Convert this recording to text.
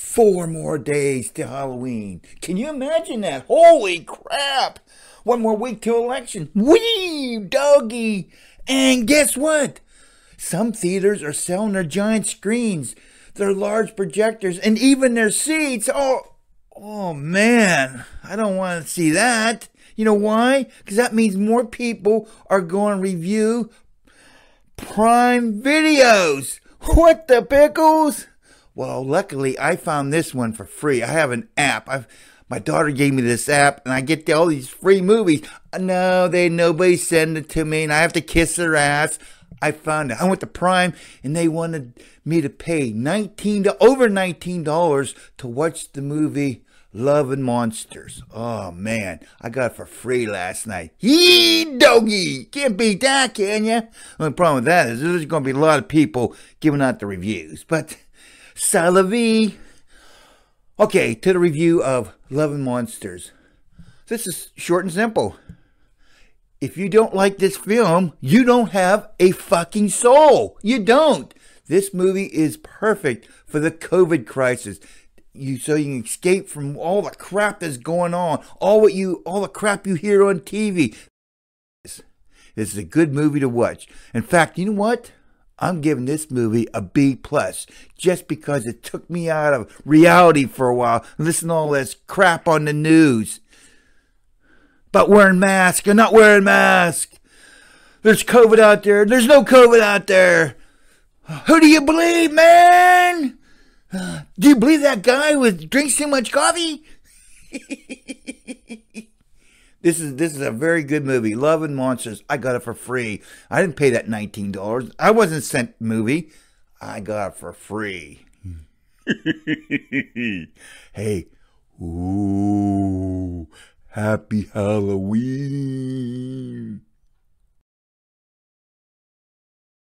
Four more days to Halloween. Can you imagine that? Holy crap! One more week till election. Wee doggy! And guess what? Some theaters are selling their giant screens, their large projectors, and even their seats. Oh, oh man, I don't want to see that. You know why? Because that means more people are going to review Prime videos. What the pickles? Well, luckily I found this one for free. I have an app. I've my daughter gave me this app and I get all these free movies. Uh, no, they nobody send it to me and I have to kiss their ass. I found it. I went to Prime and they wanted me to pay nineteen over nineteen dollars to watch the movie Love and Monsters. Oh man, I got it for free last night. Yee doggy! Can't beat that, can ya? The only problem with that is there's going to be a lot of people giving out the reviews, but Salavi. Okay, to the review of Love and Monsters. This is short and simple. If you don't like this film, you don't have a fucking soul. You don't. This movie is perfect for the COVID crisis you so you can escape from all the crap that's going on, all what you all the crap you hear on TV. This is a good movie to watch. In fact, you know what? I'm giving this movie a B plus just because it took me out of reality for a while. Listen to all this crap on the news. But wearing masks and not wearing masks. There's COVID out there. There's no COVID out there. Who do you believe, man? Do you believe that guy with drinks too much coffee? this is this is a very good movie. Love and Monsters. I got it for free. I didn't pay that nineteen dollars. I wasn't sent movie. I got it for free. hey, ooh, happy Halloween.